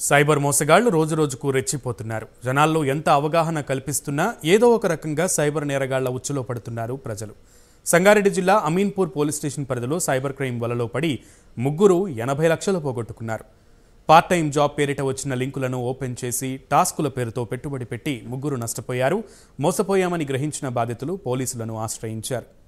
Cyber మోసగాళ్ళు రోజురోజుకు రెచ్చిపోతున్నారు. జనాల్లో ఎంత అవగాహన కల్పిస్తున్నా ఏదో ఒక రకంగా సైబర్ నేరగాళ్ళ ఉచ్చులో పడుతున్నారు ప్రజలు. సంగారెడ్డి జిల్లా అమీన్పూర్ పోలీస్ స్టేషన్ పరిధిలో సైబర్ క్రైమ్ వలలో పడి ముగ్గురు ఎనభై లక్షలు పోగొట్టుకున్నారు. పార్ట్ టైం జాబ్ పేరిట వచ్చిన లింకులను ఓపెన్ చేసి టాస్కుల పేరుతో పెట్టుబడి పెట్టి ముగ్గురు నష్టపోయారు. మోసపోయామని గ్రహించిన బాధితులు పోలీసులను ఆశ్రయించారు.